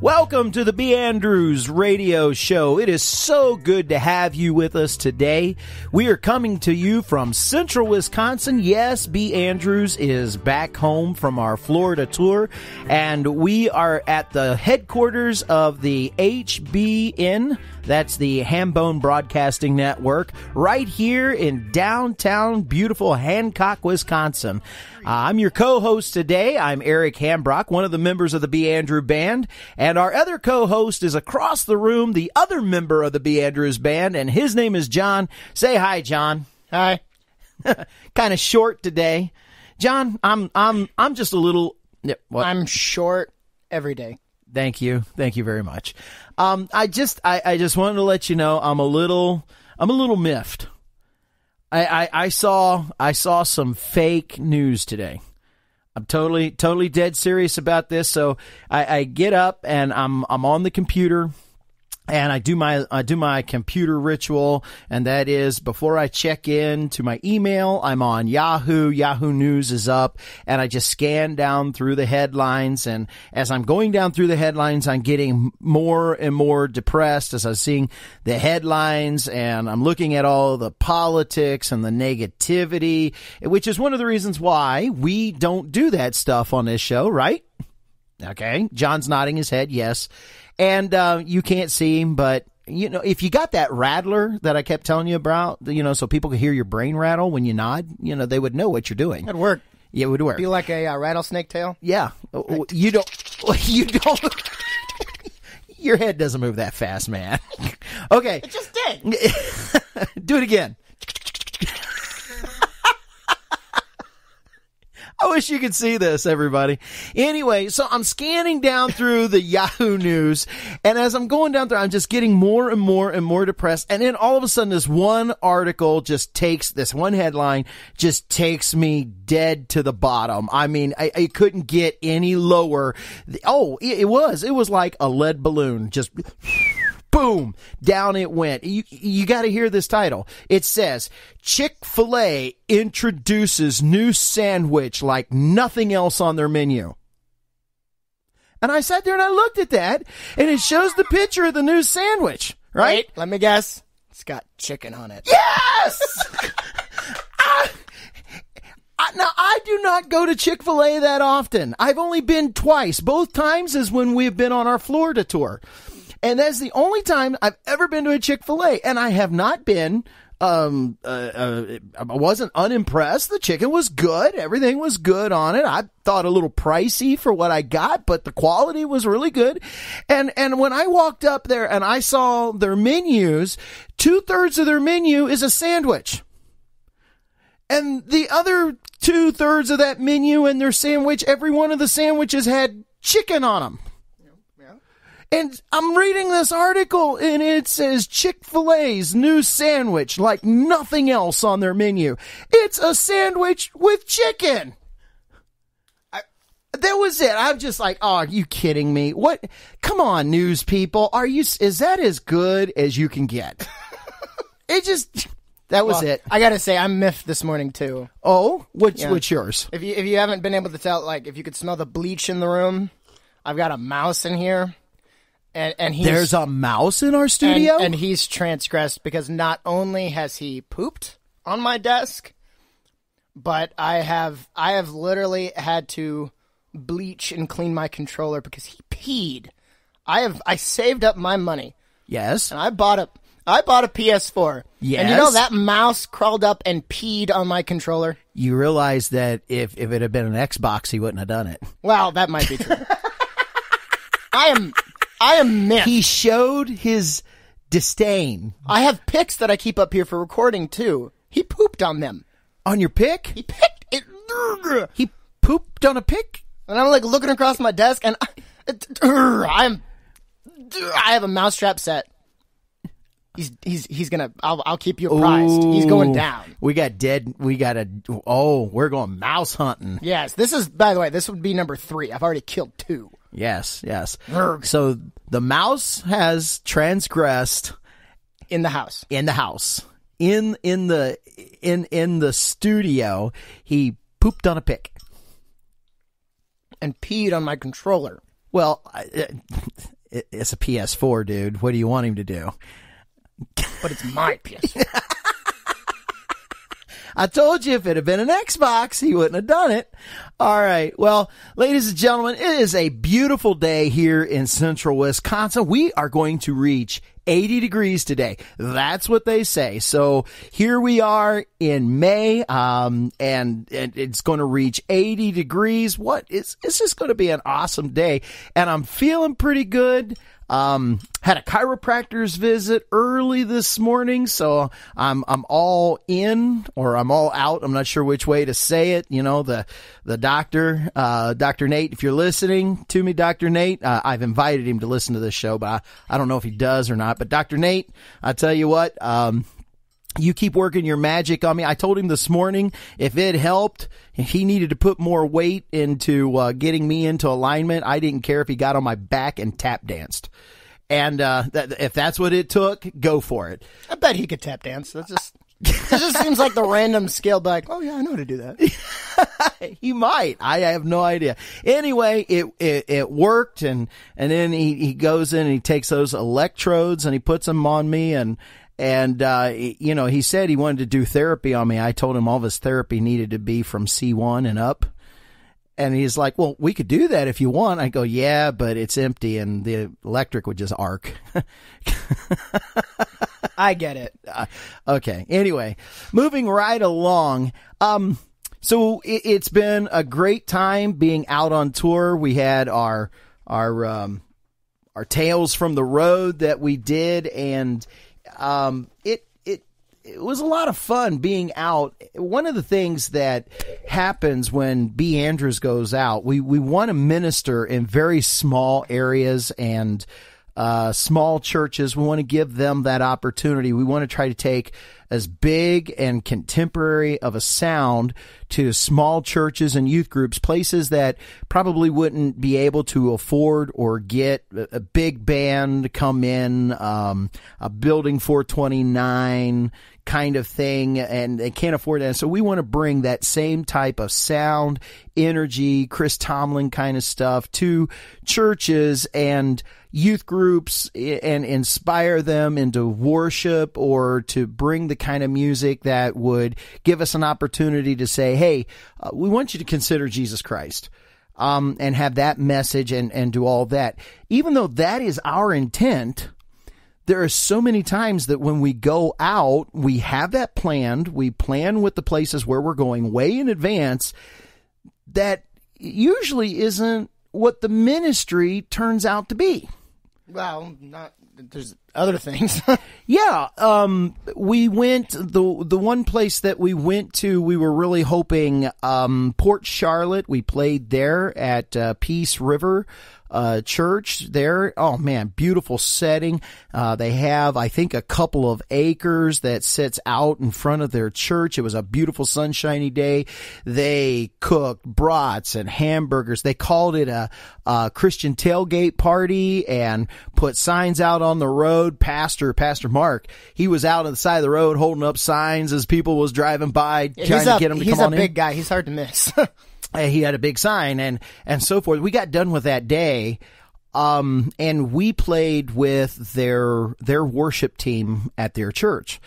Welcome to the B. Andrews radio show. It is so good to have you with us today. We are coming to you from central Wisconsin. Yes, B. Andrews is back home from our Florida tour, and we are at the headquarters of the HBN. That's the Hambone Broadcasting Network, right here in downtown beautiful Hancock, Wisconsin. Uh, I'm your co-host today. I'm Eric Hambrock, one of the members of the B. Andrew Band, and our other co-host is across the room, the other member of the B. Andrews Band, and his name is John. Say hi, John. Hi. kind of short today, John. I'm I'm I'm just a little. What? I'm short every day. Thank you. Thank you very much. Um, I just, I, I just wanted to let you know I'm a little, I'm a little miffed. I, I, I saw, I saw some fake news today. I'm totally, totally dead serious about this. So I, I get up and I'm, I'm on the computer and I do my I do my computer ritual, and that is before I check in to my email, I'm on Yahoo. Yahoo News is up, and I just scan down through the headlines. And as I'm going down through the headlines, I'm getting more and more depressed as I'm seeing the headlines, and I'm looking at all the politics and the negativity, which is one of the reasons why we don't do that stuff on this show, right? Okay. John's nodding his head. Yes. And, uh, you can't see him, but you know, if you got that rattler that I kept telling you about, you know, so people could hear your brain rattle when you nod, you know, they would know what you're doing. That'd work. Yeah, it would work. Be like a uh, rattlesnake tail. Yeah. You don't, you don't, your head doesn't move that fast, man. okay. It just did. Do it again. I wish you could see this, everybody. Anyway, so I'm scanning down through the Yahoo News, and as I'm going down through, I'm just getting more and more and more depressed. And then all of a sudden, this one article just takes this one headline just takes me dead to the bottom. I mean, I, I couldn't get any lower. Oh, it, it was. It was like a lead balloon, just boom, down it went. You, you got to hear this title. It says Chick-fil-A introduces new sandwich like nothing else on their menu. And I sat there and I looked at that and it shows the picture of the new sandwich, right? Wait, let me guess. It's got chicken on it. Yes! I, I, now, I do not go to Chick fil A that often. I've only been twice. Both times is when we've been on our Florida tour. And that's the only time I've ever been to a Chick fil A. And I have not been, um, uh, uh, I wasn't unimpressed. The chicken was good. Everything was good on it. I thought a little pricey for what I got, but the quality was really good. And, and when I walked up there and I saw their menus, two thirds of their menu is a sandwich. And the other two thirds of that menu and their sandwich, every one of the sandwiches had chicken on them. And I'm reading this article and it says Chick-fil-A's new sandwich like nothing else on their menu. It's a sandwich with chicken. I, that was it. I'm just like, oh, are you kidding me? What? Come on, news people. Are you, is that as good as you can get? it just, that was Well, it. I gotta say, I'm miffed this morning too. Oh, what's, Yeah. what's yours? If you if you haven't been able to tell, like if you could smell the bleach in the room, I've got a mouse in here, and and he's There's a mouse in our studio? and he's transgressed because not only has he pooped on my desk, but I have I have literally had to bleach and clean my controller because he peed. I have I saved up my money yes. and I bought a I bought a PS4. And you know that mouse crawled up and peed on my controller? You realize that if, if it had been an Xbox, he wouldn't have done it. Well, that might be true. I am I am miffed. He showed his disdain I have pics that I keep up here for recording too. He pooped on them. on your pick. He picked it. He pooped on a pick. And I'm like looking across my desk and I, I'm I have a mousetrap set. He's he's he's gonna I'll I'll keep you apprised. He's going down. We got dead. We got a. Oh, we're going mouse hunting. Yes, this is by the way, this would be number three. I've already killed two. Yes, yes. Urgh. So the mouse has transgressed In the house. in the house. In in the in in the studio, he pooped on a pick. and peed on my controller. Well, I- uh, it, it's a PS4, dude. What do you want him to do? But it's my PS4. I told you if it had been an Xbox, he wouldn't have done it. All right. Well, ladies and gentlemen, it is a beautiful day here in central Wisconsin. We are going to reach 80 degrees today. That's what they say. So here we are in May, um, and, and it's going to reach 80 degrees. What is, It's, just going to be an awesome day. And I'm feeling pretty good. Um, had a chiropractor's visit early this morning, so I'm I'm all in or I'm all out. I'm not sure which way to say it. You know, the the doctor, uh, Doctor Nate. If you're listening to me, Doctor Nate, uh, I've invited him to listen to this show, but I, I don't know if he does or not. But Doctor Nate, I tell you what, um, you keep working your magic on me. I told him this morning if it helped, he needed to put more weight into uh, getting me into alignment, I didn't care if he got on my back and tap danced. And uh, that, if that's what it took, go for it. I bet he could tap dance. That just that just seems like the random skill. But like, oh yeah, I know how to do that. he might. I have no idea. Anyway, it, it, it worked and, and then he, he goes in and he takes those electrodes and he puts them on me and, and, uh, you know, he said he wanted to do therapy on me. I told him all of his therapy needed to be from C1 and up. And he's like, well, we could do that if you want. I go, yeah, but it's empty and the electric would just arc. I get it. Uh, okay. Anyway, moving right along. Um, so it, it's been a great time being out on tour. We had our our um, our tales from the road that we did, and um, it it it was a lot of fun being out. One of the things that happens when B Andrews goes out, we we want to minister in very small areas and uh, small churches. We want to give them that opportunity. We want to try to take as big and contemporary of a sound to small churches and youth groups, places that probably wouldn't be able to afford or get a, big band to come in, um, a Building 429 kind of thing, and they can't afford that. So we want to bring that same type of sound, energy, Chris Tomlin kind of stuff to churches and youth groups and inspire them into worship or to bring the kind of music that would give us an opportunity to say, hey, uh, we want you to consider Jesus Christ. Um, and have that message and, and do all that. Even though that is our intent, there are so many times that when we go out, we have that planned. We plan with the places where we're going way in advance. That usually isn't what the ministry turns out to be. Well, not there's other things. Yeah, um, we went the the one place that we went to. We were really hoping um, Port Charlotte. We played there at uh, Peace River uh, Church. There, oh man, beautiful setting. Uh, they have, I think, a couple of acres that sits out in front of their church. It was a beautiful sunshiny day. They cooked brats and hamburgers. They called it a, a Christian tailgate party and put signs out on the road. Pastor, Pastor Mark, he was out on the side of the road holding up signs as people was driving by, trying he's to a, get them to he's a big in. guy. He's hard to miss. Uh, he had a big sign and and so forth. We got done with that day, um, and we played with their their worship team at their church,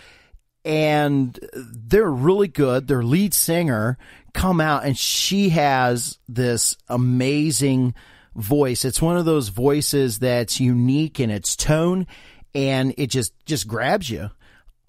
and they're really good. Their lead singer come out and she has this amazing voice. It's one of those voices that's unique in its tone, and it just just grabs you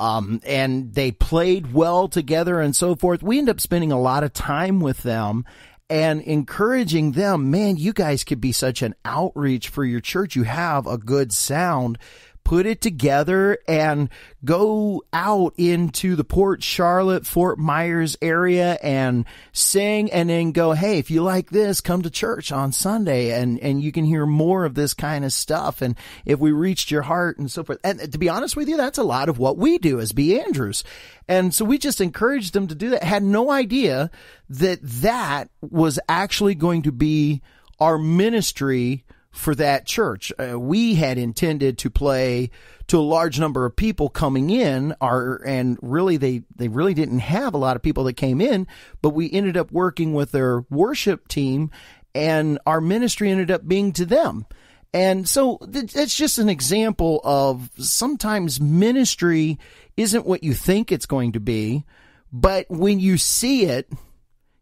um, and they played well together and so forth. We end up spending a lot of time with them and encouraging them. Man, you guys could be such an outreach for your church. You have a good sound. Put it together and go out into the Port Charlotte, Fort Myers area and sing and then go, Hey, if you like this, come to church on Sunday and, and you can hear more of this kind of stuff. And if we reached your heart and so forth. And to be honest with you, that's a lot of what we do as B. Andrews. And so we just encouraged them to do that. Had no idea that that was actually going to be our ministry for that church. Uh, we had intended to play to a large number of people coming in our and really they they really didn't have a lot of people that came in, but we ended up working with their worship team and our ministry ended up being to them. And so it's just an example of sometimes ministry isn't what you think it's going to be, but when you see it,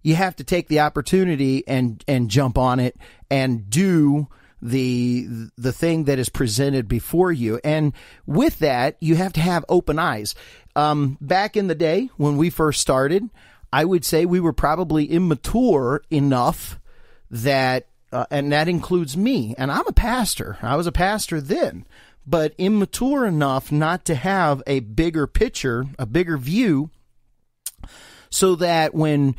you have to take the opportunity and and jump on it and do the the thing that is presented before you. And with that, you have to have open eyes. Um, back in the day when we first started, I would say we were probably immature enough that, uh, and that includes me. And I'm a pastor. I was a pastor then, but immature enough not to have a bigger picture, a bigger view, so that when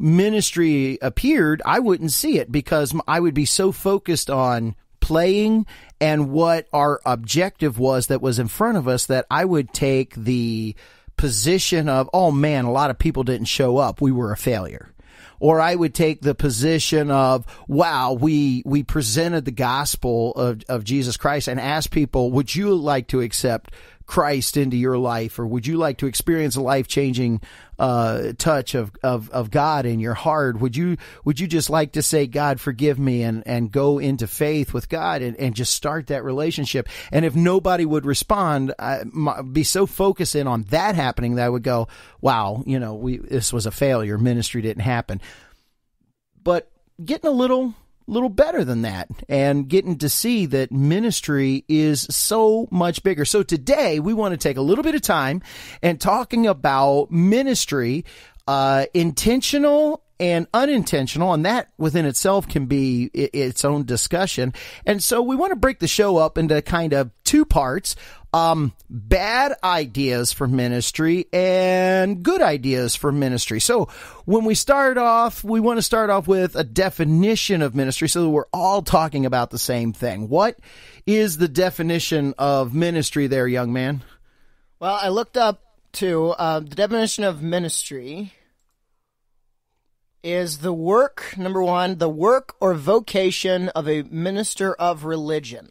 ministry appeared, I wouldn't see it because I would be so focused on playing and what our objective was that was in front of us that I would take the position of, oh man, a lot of people didn't show up. We were a failure. Or I would take the position of, wow, we, we presented the gospel of, of Jesus Christ and asked people, would you like to accept Christ into your life, or would you like to experience a life changing uh, touch of, of of God in your heart? Would you would you just like to say, God, forgive me, and and go into faith with God and, and just start that relationship? And if nobody would respond, I be so focused in on that happening that I would go, wow, you know, we this was a failure. Ministry didn't happen. But getting a little little better than that and getting to see that ministry is so much bigger. So today we want to take a little bit of time and talking about ministry, uh, intentional and unintentional, and that within itself can be its own discussion. And so we want to break the show up into kind of two parts um, bad ideas for ministry and good ideas for ministry. So when we start off, we want to start off with a definition of ministry so that we're all talking about the same thing. What is the definition of ministry there, young man? Well, I looked up to uh, the definition of ministry is the work, number one, the work or vocation of a minister of religion.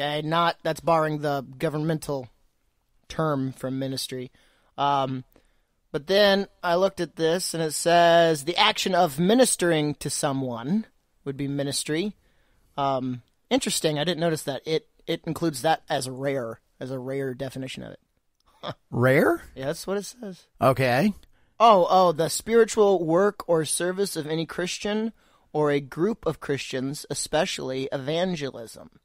Okay, not that's barring the governmental term from ministry. Um, but then I looked at this and it says the action of ministering to someone would be ministry. Um, interesting. I didn't notice that. It it includes that as rare, as a rare definition of it. Rare? Yeah, that's what it says. Okay. Oh, oh, the spiritual work or service of any Christian or a group of Christians, especially evangelism.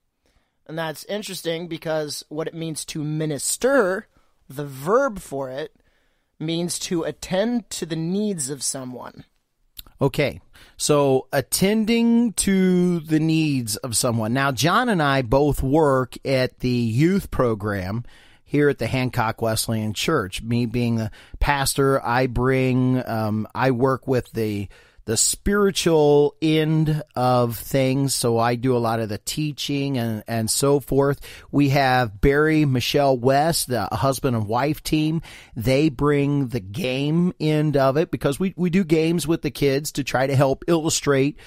And that's interesting because what it means to minister, the verb for it, means to attend to the needs of someone. Okay. So attending to the needs of someone. Now, John and I both work at the youth program here at the Hancock Wesleyan Church. Me being the pastor, I bring, um, I work with the the spiritual end of things. So I do a lot of the teaching and, and so forth. We have Barry, Michelle West, the husband and wife team. They bring the game end of it because we, we do games with the kids to try to help illustrate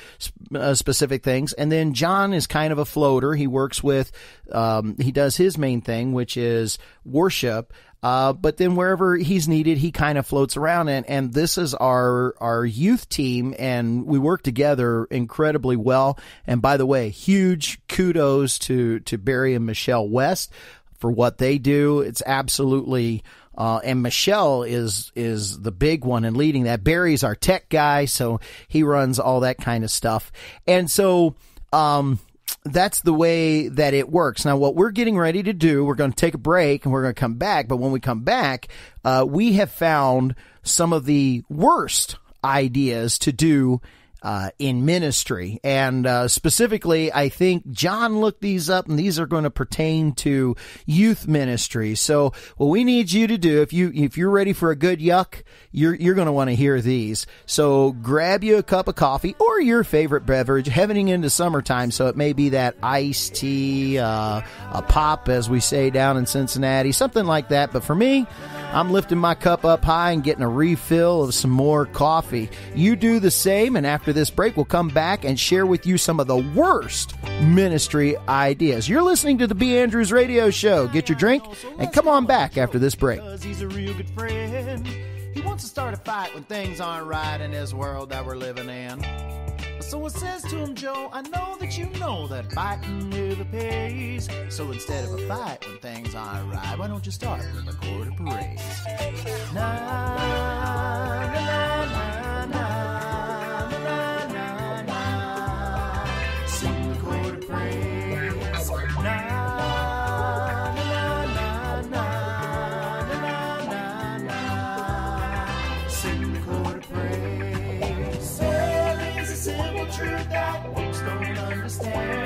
uh, specific things. And then John is kind of a floater. He works with, um, he does his main thing, which is worship. Uh, but then wherever he's needed, he kind of floats around. And, and this is our, our youth team and we work together incredibly well. And by the way, huge kudos to, to Barry and Michelle West for what they do. It's absolutely, uh, and Michelle is is the big one and leading that. Barry's our tech guy, so he runs all that kind of stuff. And so um, that's the way that it works. Now, what we're getting ready to do, we're going to take a break and we're going to come back. But when we come back, uh, we have found some of the worst ideas to do uh, in ministry. And uh, specifically, I think John looked these up, and these are going to pertain to youth ministry. So, what we need you to do, if you if you're ready for a good yuck, you're you're going to want to hear these. So, grab you a cup of coffee or your favorite beverage, heading into summertime. So it may be that iced tea, uh, a pop, as we say down in Cincinnati, something like that. But for me, I'm lifting my cup up high and getting a refill of some more coffee. You do the same, and after this break, we'll come back and share with you some of the worst ministry ideas. You're listening to the B. Andrews Radio Show. Get your drink and come on back after this break. He's a real good friend. He wants to start a fight when things aren't right in this world that we're living in. So it says to him, Joe, I know that you know that fighting never pays. So instead of a fight when things aren't right, why don't you start with a chord of praise? Na, na, don't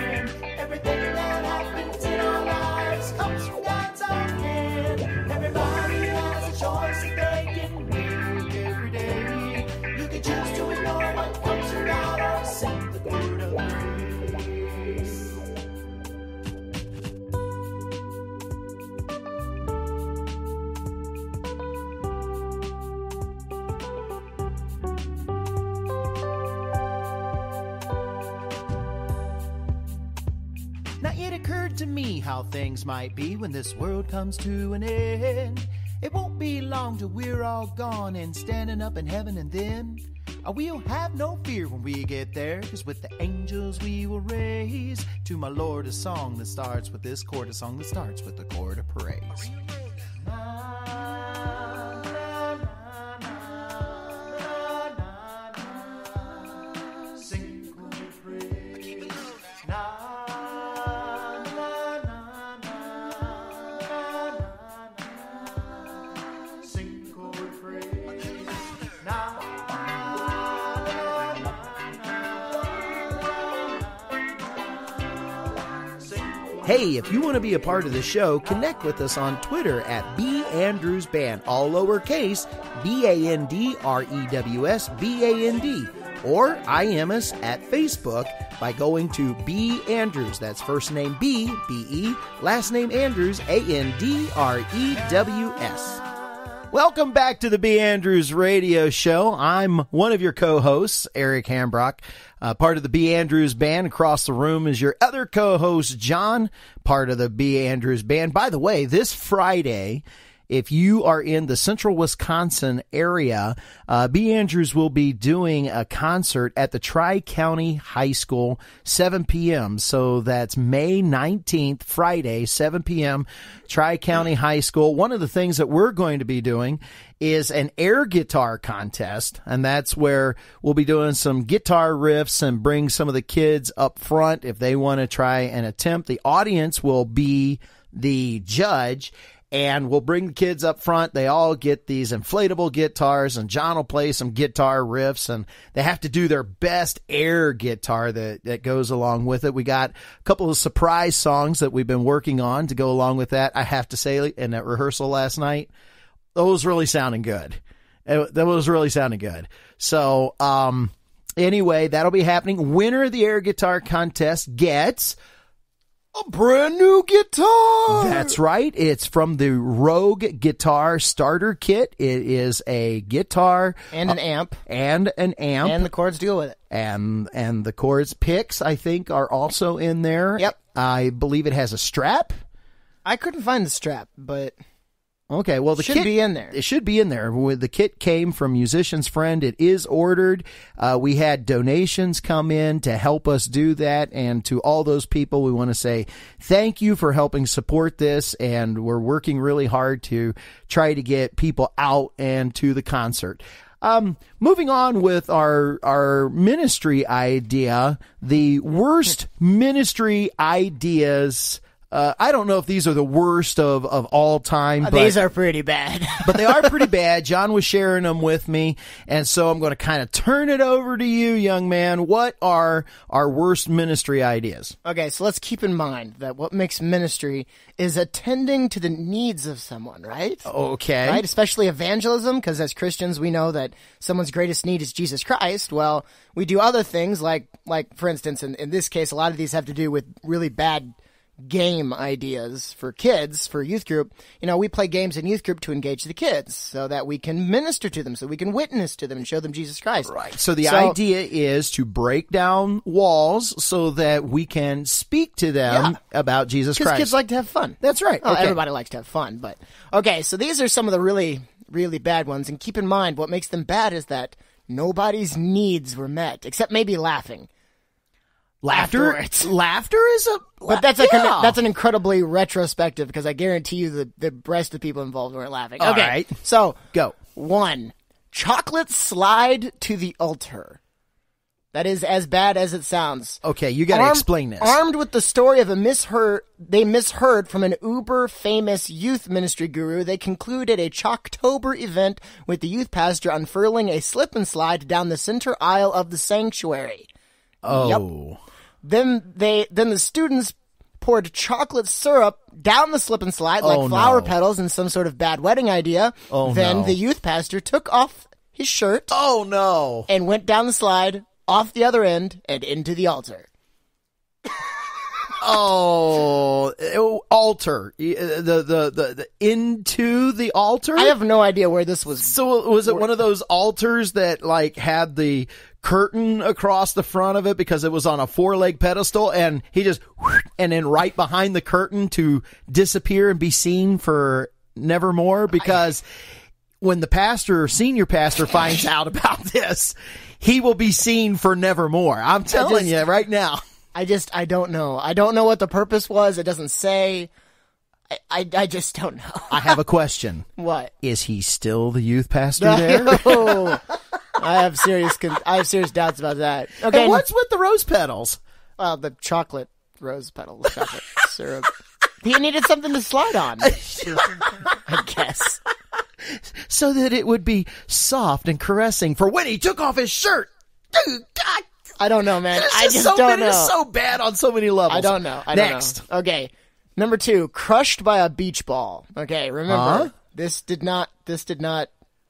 things might be when this world comes to an end. It won't be long till we're all gone and standing up in heaven, and then uh, we'll have no fear when we get there, cause with the angels we will raise to my Lord a song that starts with this chord, a song that starts with the chord of praise. Hey, if you want to be a part of the show, connect with us on Twitter at B Andrews Band, all lowercase, B A N D R E W S B A N D, or IM us at Facebook by going to B Andrews. That's first name B B E, last name Andrews A N D R E W S. Welcome back to the B. Andrews Radio Show. I'm one of your co-hosts, Eric Hambrock, uh, part of the B. Andrews Band. Across the room is your other co-host, John, part of the B. Andrews Band. By the way, this Friday, if you are in the central Wisconsin area, uh, B. Andrews will be doing a concert at the Tri County High School, 7 p.m. So that's May 19th, Friday, 7 p.m., Tri County High School. One of the things that we're going to be doing is an air guitar contest, and that's where we'll be doing some guitar riffs and bring some of the kids up front if they want to try and attempt. The audience will be the judge and we'll bring the kids up front. They all get these inflatable guitars, and John will play some guitar riffs, and they have to do their best air guitar that, that goes along with it. We got a couple of surprise songs that we've been working on to go along with that. I have to say, in that rehearsal last night, those really sounding good. It- that was really sounding good. So, um, anyway, that'll be happening. Winner of the air guitar contest gets A brand new guitar. that's right. It's from the Rogue Guitar Starter Kit. It is a guitar and an uh, amp, and an amp, and the chords deal with it. and and the chords picks I think are also in there. Yep. I believe it has a strap. I couldn't find the strap, but Okay, well the should kit be in there. It should be in there. The kit came from Musician's Friend. It is ordered. Uh, we had donations come in to help us do that. And to all those people, we want to say thank you for helping support this. And we're working really hard to try to get people out and to the concert. Um, moving on with our our ministry idea, the worst ministry ideas. Uh, I don't know if these are the worst of, of all time, but These are pretty bad. but they are pretty bad. John was sharing them with me, and so I'm going to kind of turn it over to you, young man. What are our worst ministry ideas? okay, so let's keep in mind that what makes ministry is attending to the needs of someone, right? Okay. Right, especially evangelism, because as Christians we know that someone's greatest need is Jesus Christ. Well, we do other things like, like for instance, in, in this case, a lot of these have to do with really bad game ideas for kids for youth group. You know, we play games in youth group to engage the kids so that we can minister to them, so we can witness to them and show them Jesus Christ. Right. So the So- idea is to break down walls so that we can speak to them about Jesus Christ. kids like to have fun. That's right. Well, Okay. everybody likes to have fun, but okay. So these are some of the really, really bad ones, and keep in mind what makes them bad is that nobody's needs were met, except maybe laughing. Laughter, Afterwards. laughter is a. But that's a yeah. that's an incredibly retrospective because I guarantee you the the rest of the people involved weren't laughing. All okay, right. so go. one chocolate slide to the altar. That is as bad as it sounds. Okay, you got to explain this. Armed with the story of a misheard, they misheard from an uber famous youth ministry guru. They concluded a Chalktober event with the youth pastor unfurling a slip and slide down the center aisle of the sanctuary. oh, Then they, then the students poured chocolate syrup down the slip and slide like Oh, flower no. petals in some sort of bad wedding idea. Oh, then no. the youth pastor took off his shirt oh no! and went down the slide off the other end and into the altar. Oh, altar. Uh, The, the the the into the altar. I have no idea where this was So was it one of those altars that like had the curtain across the front of it because it was on a four leg pedestal and he just and then right behind the curtain to disappear and be seen for nevermore because when the pastor senior pastor finds out about this he will be seen for nevermore. I'm telling just- you right now. I just I don't know. I don't know what the purpose was. It doesn't say. I I, just don't know. I have a question. what? Is he still the youth pastor there? Oh, I have serious con- I have serious doubts about that. Okay, And what's with the rose petals? well the chocolate rose petal chocolate syrup. He needed something to slide on. I guess. so that it would be soft and caressing for when he took off his shirt. Dude, God, I don't know, man. it's I just so don't many- know. It's so bad on so many levels. I don't know. I don't Next, know. Okay. Number two, crushed by a beach ball. Okay, remember Huh? this did not this did not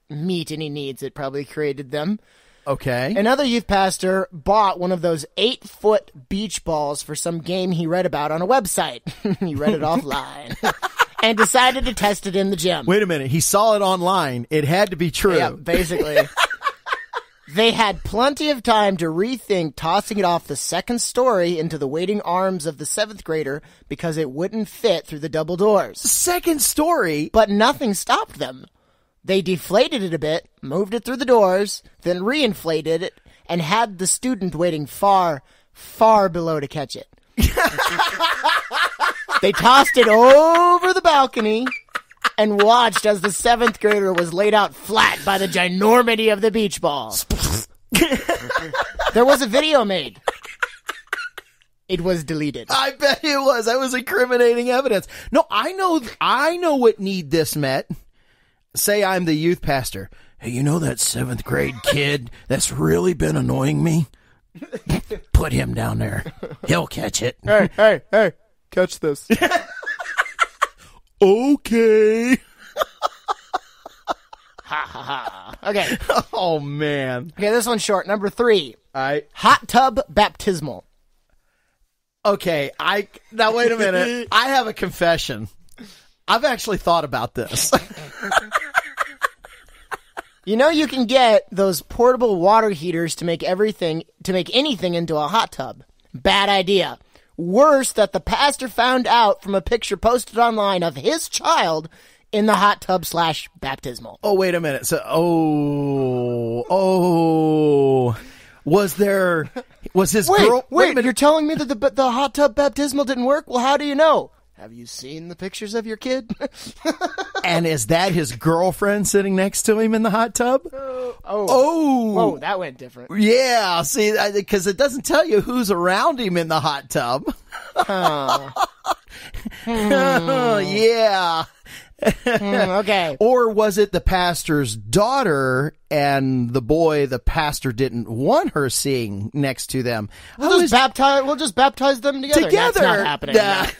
meet any needs. It probably created them. okay. Another youth pastor bought one of those eight foot beach balls for some game he read about on a website. he read it offline and decided to test it in the gym. Wait a minute. He saw it online. It had to be true. Yeah, basically. they had plenty of time to rethink tossing it off the second story into the waiting arms of the seventh grader because it wouldn't fit through the double doors. Second story. But nothing stopped them. They deflated it a bit, moved it through the doors, then reinflated it, and had the student waiting far, far below to catch it. they tossed it over the balcony and watched as the seventh grader was laid out flat by the ginormity of the beach ball. there was a video made. It was deleted. I bet it was. That was incriminating evidence. No, I know. I know what need this met. Say I'm the youth pastor. Hey, you know that seventh grade kid that's really been annoying me? Put him down there. He'll catch it. Hey, hey, hey, catch this. Okay. Okay. Oh man. Okay, this one's short. Number three. I Hot tub baptismal. okay. I now wait a minute. I have a confession. I've actually thought about this. You know you can get those portable water heaters to make everything to make anything into a hot tub. Bad idea. Worse that the pastor found out from a picture posted online of his child in the hot tub slash baptismal. Oh, wait a minute. So, oh, oh, was there, was his Wait, girl, wait, a minute. you're telling me that the the hot tub baptismal didn't work? Well, how do you know? Have you seen the pictures of your kid? and is that his girlfriend sitting next to him in the hot tub? oh, Oh, oh, that went different. yeah. See, because it doesn't tell you who's around him in the hot tub. yeah. Hmm, okay. Or was it the pastor's daughter and the boy the pastor didn't want her seeing next to them? We'll was- just baptize. We'll just baptize them together. together. That's not happening. Nah.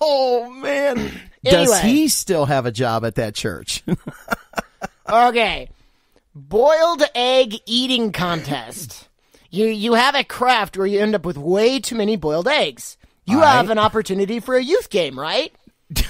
Oh man. Does he still have a job at that church? Okay. Boiled egg eating contest. You you have a craft where you end up with way too many boiled eggs. You have an opportunity for a youth game, right?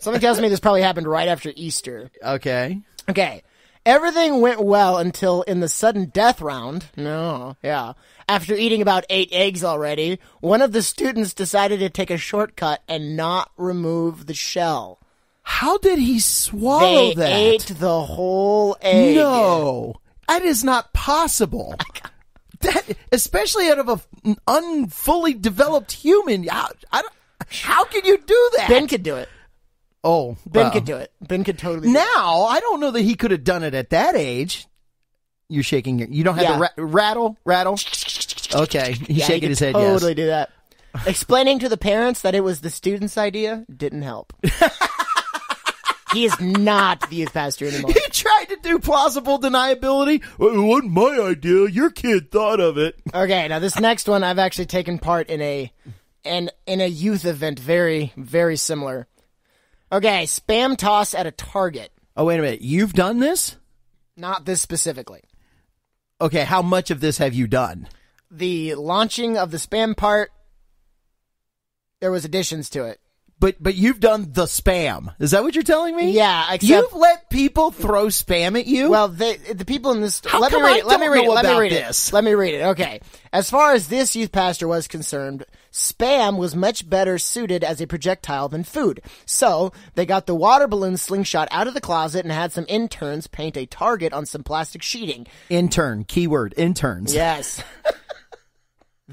Something tells me this probably happened right after Easter. okay. Okay. Everything went well until in the sudden death round. No, yeah. After eating about eight eggs already, one of the students decided to take a shortcut and not remove the shell. How did he swallow They that? ate the whole egg. No. That is not possible. that, especially out of a unfully developed human. How, I don't, how can you do that? Ben could do it. oh, Ben well. could uh, do it. Ben could totally. do it. Now, I don't know that he could have done it at that age. You're shaking your. You don't have Yeah. to ra- rattle, rattle. Okay, he's Yeah, shaking could his head. Totally Yes. do that. Explaining to the parents that it was the student's idea didn't help. he is not the youth pastor anymore. He tried to do plausible deniability. It wasn't my idea. Your kid thought of it. Okay, now this next one I've actually taken part in a in in a youth event very very similar. Okay, spam toss at a target. Oh wait a minute. You've done this? Not this specifically. Okay. How much of this have you done? The launching of the spam part there was additions to it. But but you've done the spam. Is that what you're telling me? Yeah, except You've let people throw spam at you. Well, they, the people in this. How let me read I it. Let me read it. Let me read this? it. Let me read it. Okay. As far as this youth pastor was concerned, spam was much better suited as a projectile than food. So they got the water balloon slingshot out of the closet and had some interns paint a target on some plastic sheeting. intern. Keyword. Interns. Yes.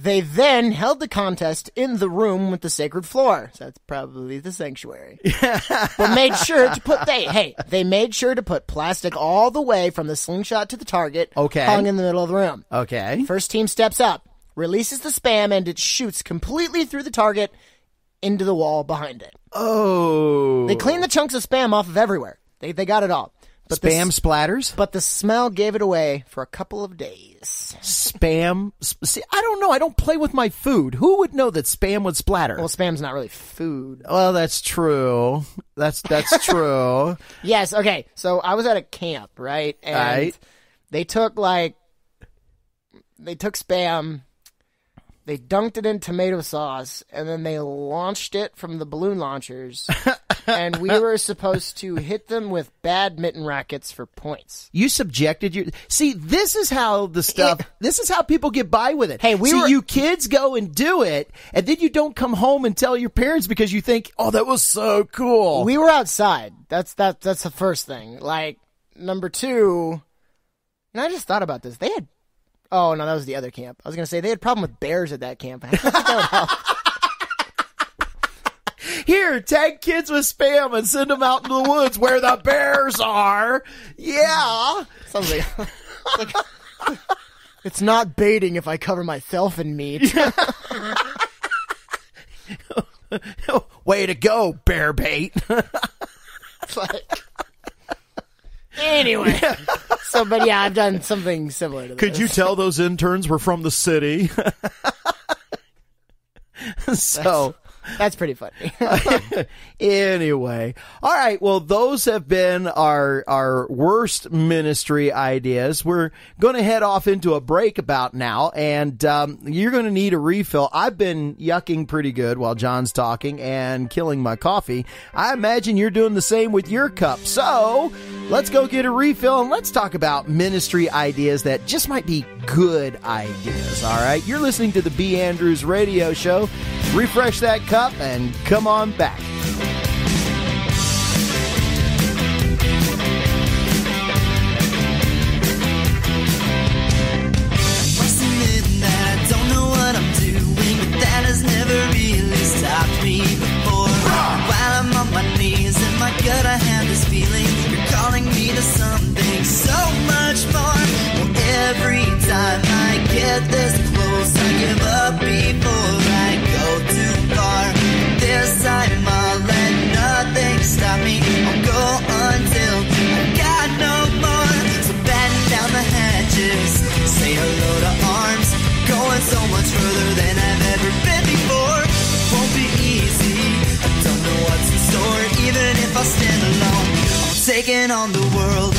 They then held the contest in the room with the sacred floor. So that's probably the sanctuary. but made sure to put they hey, they made sure to put plastic all the way from the slingshot to the target Okay. hung in the middle of the room. Okay. First team steps up, releases the spam and it shoots completely through the target into the wall behind it. Oh. They clean the chunks of spam off of everywhere. They they got it all. But the spam s- splatters. but the smell gave it away for a couple of days. spam. sp- See, I don't know. I don't play with my food. Who would know that spam would splatter? Well, spam's not really food. Well, that's true. That's that's true. Yes, okay. So I was at a camp, right? And Right. they took like they took spam, they dunked it in tomato sauce, and then they launched it from the balloon launchers. and we were supposed to hit them with badminton rackets for points. You subjected your. See, this is how the stuff. this is how people get by with it. Hey, we See, were- you kids go and do it, and then you don't come home and tell your parents because you think, "Oh, that was so cool." We were outside. That's that that's the first thing. Like number two, and I just thought about this. They had Oh no, that was the other camp. I was gonna say they had a problem with bears at that camp. I don't think that. Here, tag kids with spam and send them out into the woods where the bears are. Yeah. Sounds like, like- it's not baiting if I cover myself in meat. Way to go, bear bait. It's like- anyway, so but yeah, I've done something similar to this. Could you tell those interns were from the city? so. That's pretty funny. anyway, all right. Well, those have been our our worst ministry ideas. We're going to head off into a break about now, and um, you're going to need a refill. I've been yucking pretty good while John's talking and killing my coffee. I imagine you're doing the same with your cup. So let's go get a refill and let's talk about ministry ideas that just might be good ideas. All right. You're listening to the B Andrews Radio Show. Refresh that cup and come on back. Must admit that I don't know what I'm doing, but that has never really stopped me before. While I'm on my knees in my gut, I have this feeling you're calling me to something so much more. Well, every time I get this close, I give up before stop me. I'll go until I've got no more. So batten down the hatches, say hello to arms. Going so much further than I've ever been before. Won't be easy. I don't know what's in store, even if I stand alone. I'm taking on the world.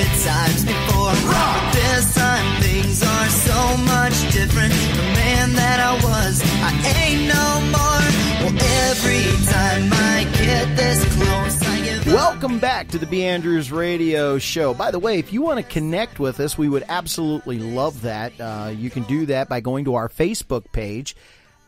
Hundred times before. This time things are so much different. The man that I was, I ain't no more. Well, every time I get this close. Welcome back to the B. Andrews Radio Show. By the way, if you want to connect with us, we would absolutely love that. Uh, you can do that by going to our Facebook page.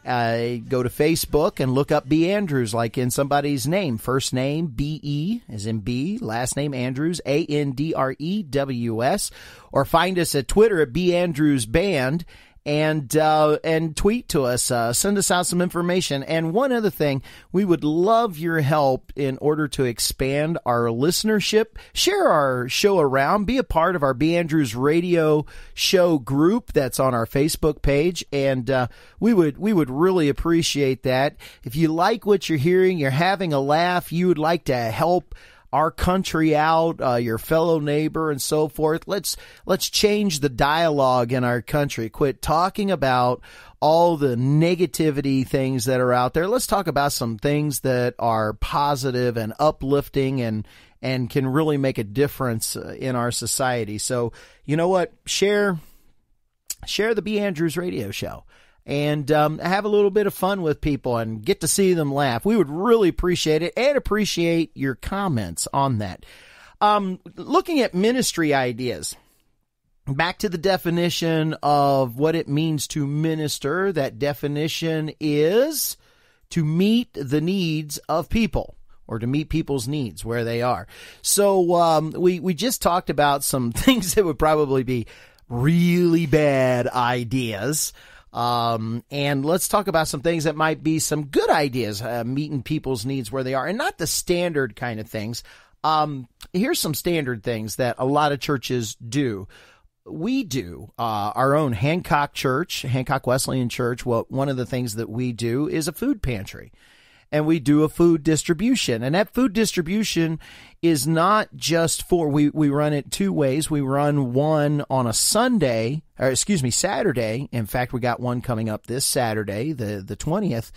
Uh, go to Facebook and look up B. Andrews, like in somebody's name. First name B E, as in B. Last name Andrews, A N D R E W S. Or find us at Twitter at B. Andrews Band and uh, and tweet to us. Uh, send us out some information. And one other thing, we would love your help in order to expand our listenership. Share our show around. Be a part of our B Andrews Radio Show group that's on our Facebook page, and uh, we would we would really appreciate that. If you like what you're hearing, you're having a laugh, you would like to help our country out, uh, your fellow neighbor, and so forth. Let's let's change the dialogue in our country. Quit talking about all the negativity things that are out there. Let's talk about some things that are positive and uplifting and and can really make a difference uh, in our society. So, you know what? Share share the B Andrews radio show and um, have a little bit of fun with people and get to see them laugh. We would really appreciate it and appreciate your comments on that. Um, looking at ministry ideas, back to the definition of what it means to minister. That definition is to meet the needs of people or to meet people's needs where they are. So um, we we just talked about some things that would probably be really bad ideas. Um, and let's talk about some things that might be some good ideas, uh, meeting people's needs where they are, and not the standard kind of things. Um, here's some standard things that a lot of churches do. We do uh, our own Hancock Church, Hancock Wesleyan Church. Well, one of the things that we do is a food pantry and we do a food distribution. And that food distribution is not just for, we, we run it two ways. We run one on a Sunday, or excuse me, Saturday. In fact, we got one coming up this Saturday, the, the 20th.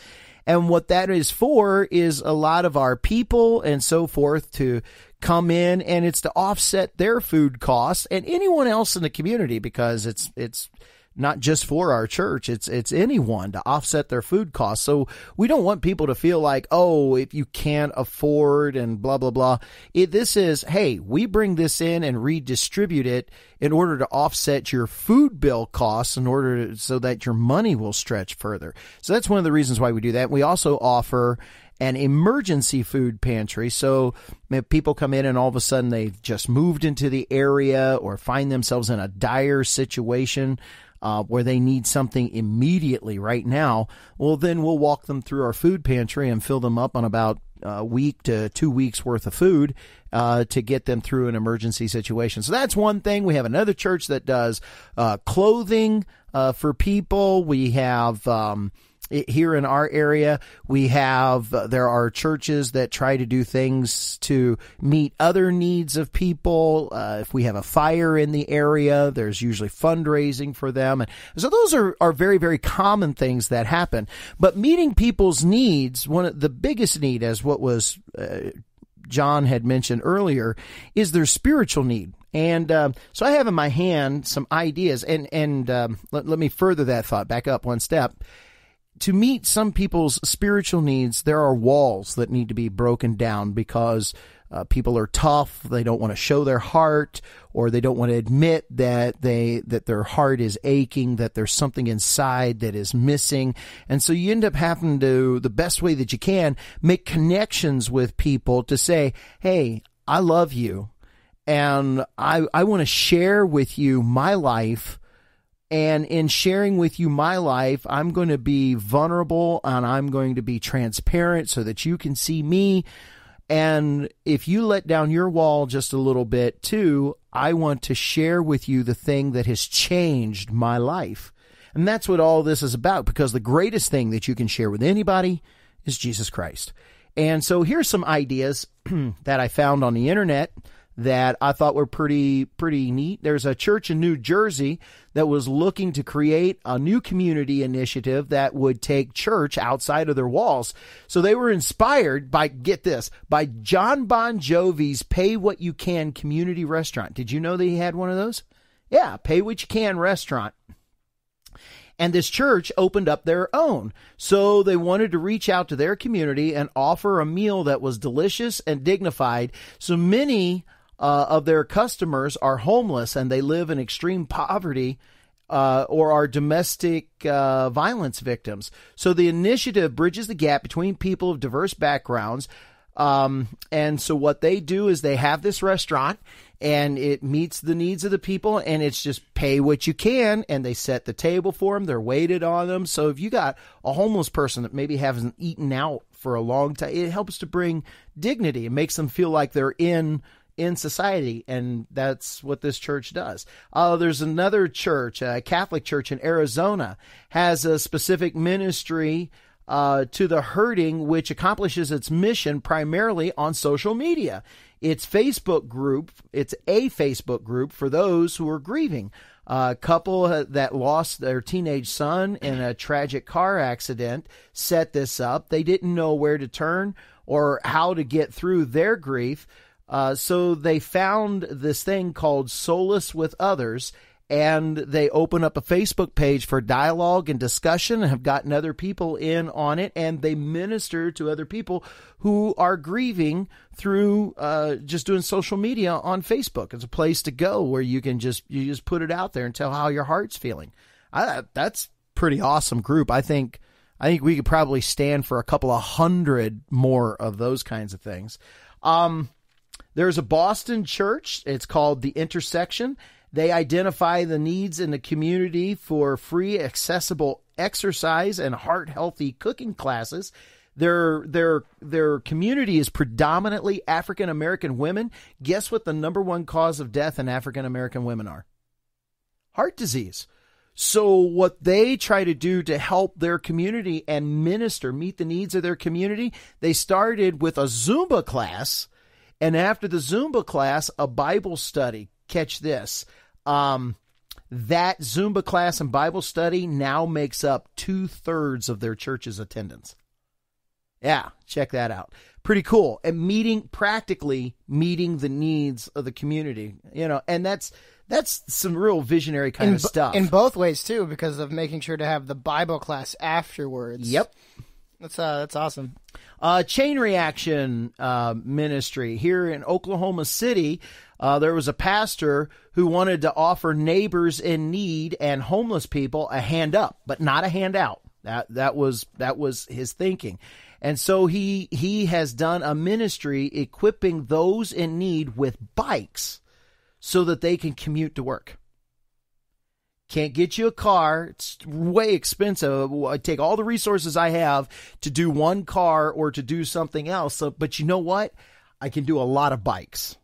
And what that is for is a lot of our people and so forth to come in and it's to offset their food costs and anyone else in the community because it's, it's, not just for our church. It's it's anyone to offset their food costs. So we don't want people to feel like, oh, if you can't afford and blah blah blah. It, this is, hey, we bring this in and redistribute it in order to offset your food bill costs in order to, so that your money will stretch further. So that's one of the reasons why we do that. We also offer an emergency food pantry. So if people come in and all of a sudden they've just moved into the area or find themselves in a dire situation, uh, where they need something immediately right now, well, then we'll walk them through our food pantry and fill them up on about a week to two weeks worth of food uh, to get them through an emergency situation. So that's one thing. We have another church that does uh, clothing uh, for people. We have. Um, here in our area we have uh, there are churches that try to do things to meet other needs of people. Uh, if we have a fire in the area there's usually fundraising for them. And so those are, are very very common things that happen. But meeting people's needs one of the biggest need as what was uh, John had mentioned earlier is their spiritual need. And uh, so I have in my hand some ideas, and and um, let, let me further that thought. Back up one step to meet some people's spiritual needs, there are walls that need to be broken down because uh, people are tough. They don't want to show their heart, or they don't want to admit that they that their heart is aching, that there's something inside that is missing, and so you end up having to the best way that you can make connections with people to say, "Hey, I love you, and I I want to share with you my life." And in sharing with you my life, I'm going to be vulnerable and I'm going to be transparent so that you can see me. And if you let down your wall just a little bit too, I want to share with you the thing that has changed my life. And that's what all this is about because the greatest thing that you can share with anybody is Jesus Christ. And so here's some ideas that I found on the internet that I thought were pretty pretty neat. There's a church in New Jersey that was looking to create a new community initiative that would take church outside of their walls. So they were inspired by get this, by John Bon Jovi's Pay What You Can community restaurant. Did you know that he had one of those? Yeah, Pay What You Can restaurant. And this church opened up their own. So they wanted to reach out to their community and offer a meal that was delicious and dignified. So many uh, of their customers are homeless and they live in extreme poverty uh, or are domestic uh, violence victims. So the initiative bridges the gap between people of diverse backgrounds. Um, and so what they do is they have this restaurant and it meets the needs of the people and it's just pay what you can and they set the table for them. They're waited on them. So if you got a homeless person that maybe hasn't eaten out for a long time, it helps to bring dignity. It makes them feel like they're in in society, and that's what this church does. Uh, there's another church, a Catholic church in Arizona, has a specific ministry uh, to the hurting, which accomplishes its mission primarily on social media. It's Facebook group. It's a Facebook group for those who are grieving. A couple that lost their teenage son in a tragic car accident set this up. They didn't know where to turn or how to get through their grief. Uh, so they found this thing called Solace with Others, and they open up a Facebook page for dialogue and discussion and have gotten other people in on it, and they minister to other people who are grieving through uh, just doing social media on Facebook. It's a place to go where you can just you just put it out there and tell how your heart's feeling. I, that's pretty awesome group. I think I think we could probably stand for a couple of hundred more of those kinds of things. Um, there's a Boston church. It's called The Intersection. They identify the needs in the community for free, accessible exercise and heart healthy cooking classes. Their their their community is predominantly African American women. Guess what the number one cause of death in African American women are? Heart disease. So what they try to do to help their community and minister, meet the needs of their community, they started with a Zumba class and after the Zumba class, a Bible study. Catch this. Um, that Zumba class and Bible study now makes up two thirds of their church's attendance. Yeah, check that out. Pretty cool. And meeting practically meeting the needs of the community, you know, and that's that's some real visionary kind in, of stuff. in both ways too, because of making sure to have the Bible class afterwards. Yep. That's uh, that's awesome. Uh, chain reaction uh, ministry here in Oklahoma City. Uh, there was a pastor who wanted to offer neighbors in need and homeless people a hand up, but not a hand out. That that was that was his thinking, and so he he has done a ministry equipping those in need with bikes, so that they can commute to work. Can't get you a car. It's way expensive. I take all the resources I have to do one car or to do something else. So, but you know what? I can do a lot of bikes.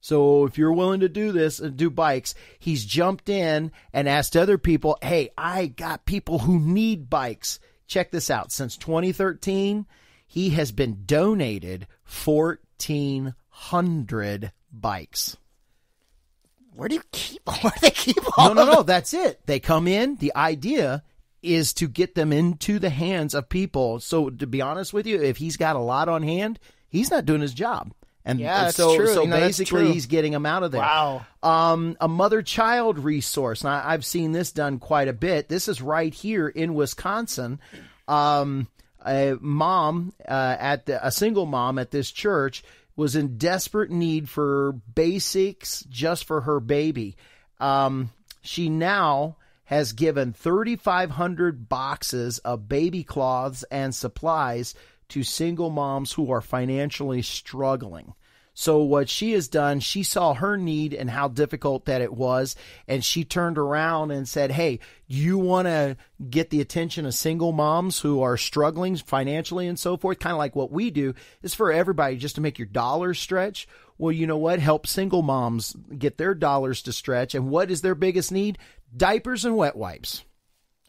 So if you're willing to do this and do bikes, he's jumped in and asked other people, Hey, I got people who need bikes. Check this out. Since 2013, he has been donated 1,400 bikes. Where do you keep? Where do they keep all? No, no, no. That's it. They come in. The idea is to get them into the hands of people. So to be honest with you, if he's got a lot on hand, he's not doing his job. And Yeah, that's so, true. so basically, he's getting them out of there. Wow. Um, a mother-child resource. Now, I've seen this done quite a bit. This is right here in Wisconsin. Um, a mom uh, at the, a single mom at this church was in desperate need for basics just for her baby. Um, she now has given 3,500 boxes of baby cloths and supplies to single moms who are financially struggling. So what she has done, she saw her need and how difficult that it was, and she turned around and said, "Hey, you want to get the attention of single moms who are struggling financially and so forth, kind of like what we do is for everybody just to make your dollars stretch. Well, you know what? Help single moms get their dollars to stretch, and what is their biggest need? Diapers and wet wipes."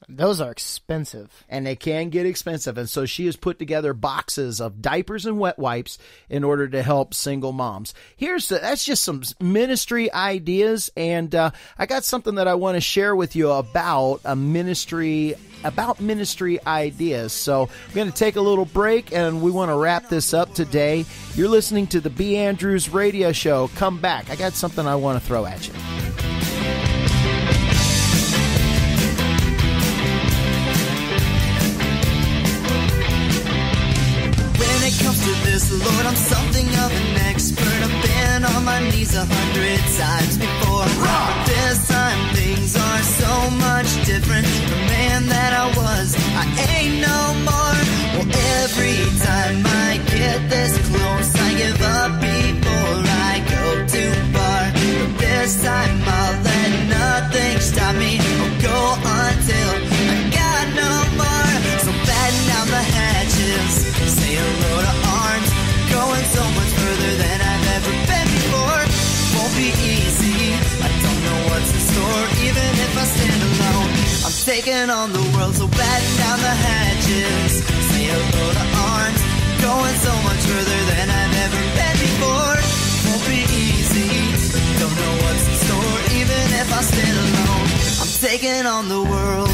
Those are expensive. and they can get expensive. And so she has put together boxes of diapers and wet wipes in order to help single moms. Here's the, that's just some ministry ideas, and uh, I got something that I want to share with you about a ministry about ministry ideas. So we're going to take a little break, and we want to wrap this up today. You're listening to the B Andrews Radio Show. Come back. I got something I want to throw at you. I'm something of an expert. I've been on my knees a hundred times before. But this time things are so much different. The man that I was, I ain't no more. Well, every time I get this close, I give up before I go too far. But this time taking on the world, so batten down the hatches. Say hello to arms. Going so much further than I've ever been before. Won't be easy. Don't know what's in store, even if I stand alone. I'm taking on the world.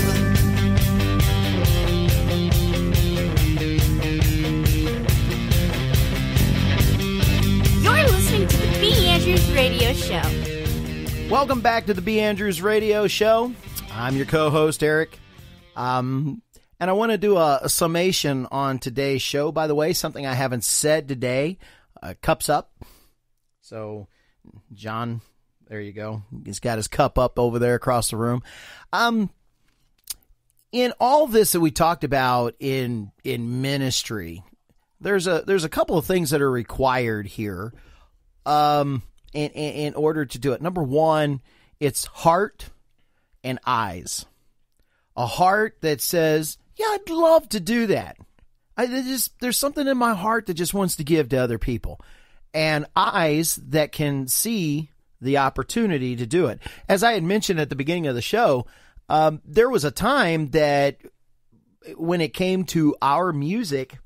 You're listening to the B. Andrews Radio Show. Welcome back to the B. Andrews Radio Show. I'm your co host, Eric. Um, and I want to do a, a summation on today's show. By the way, something I haven't said today uh, cups up. So, John, there you go. He's got his cup up over there across the room. Um, in all this that we talked about in in ministry, there's a there's a couple of things that are required here um, in, in, in order to do it. Number one, it's heart and eyes. A heart that says, "Yeah, I'd love to do that." I just there's something in my heart that just wants to give to other people, and eyes that can see the opportunity to do it. As I had mentioned at the beginning of the show, um, there was a time that when it came to our music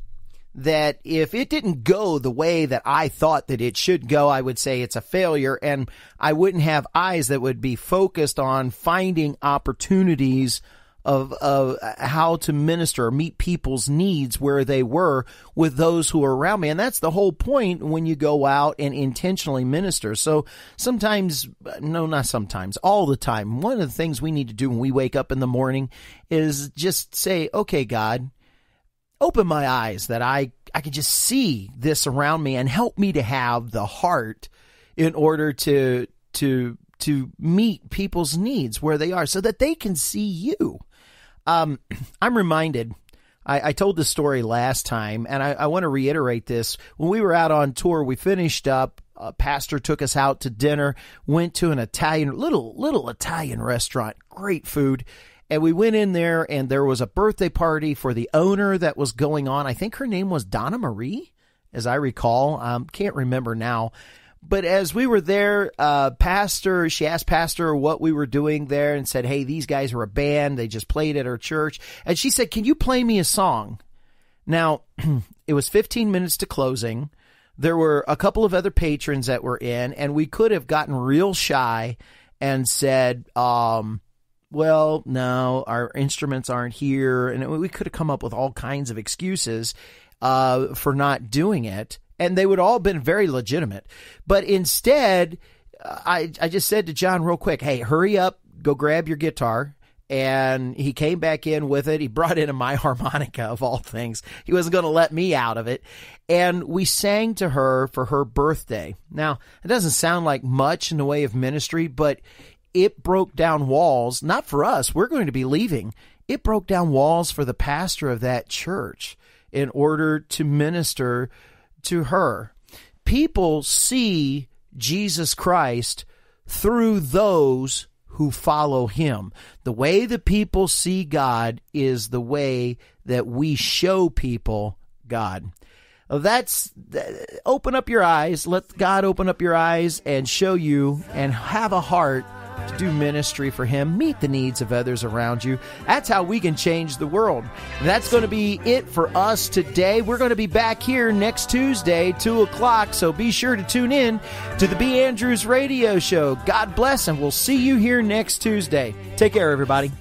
that if it didn't go the way that I thought that it should go, I would say it's a failure and I wouldn't have eyes that would be focused on finding opportunities of, of how to minister meet people's needs where they were with those who are around me. And that's the whole point when you go out and intentionally minister. So sometimes, no, not sometimes, all the time, one of the things we need to do when we wake up in the morning is just say, okay, God, open my eyes that I, I can just see this around me and help me to have the heart in order to, to, to meet people's needs where they are so that they can see you. Um, I'm reminded, I, I told this story last time and I, I want to reiterate this. When we were out on tour, we finished up a pastor took us out to dinner, went to an Italian little little Italian restaurant, great food. And we went in there and there was a birthday party for the owner that was going on. I think her name was Donna Marie, as I recall. Um, can't remember now. But as we were there, uh, Pastor, she asked Pastor what we were doing there and said, Hey, these guys are a band. They just played at our church. And she said, Can you play me a song? Now, it was 15 minutes to closing. There were a couple of other patrons that were in, and we could have gotten real shy and said, um, well, no, our instruments aren't here. And we could have come up with all kinds of excuses uh, for not doing it. And they would all been very legitimate. But instead, I, I just said to John real quick, hey, hurry up, go grab your guitar. And he came back in with it. He brought in a my harmonica of all things. He wasn't going to let me out of it. And we sang to her for her birthday. Now, it doesn't sound like much in the way of ministry, but it broke down walls, not for us, we're going to be leaving. It broke down walls for the pastor of that church in order to minister to her. People see Jesus Christ through those who follow him. The way the people see God is the way that we show people God. That's open up your eyes. Let God open up your eyes and show you and have a heart to do ministry for Him, meet the needs of others around you. That's how we can change the world. And that's going to be it for us today. We're going to be back here next Tuesday, 2 o'clock, so be sure to tune in to the B. Andrews Radio Show. God bless, and we'll see you here next Tuesday. Take care, everybody.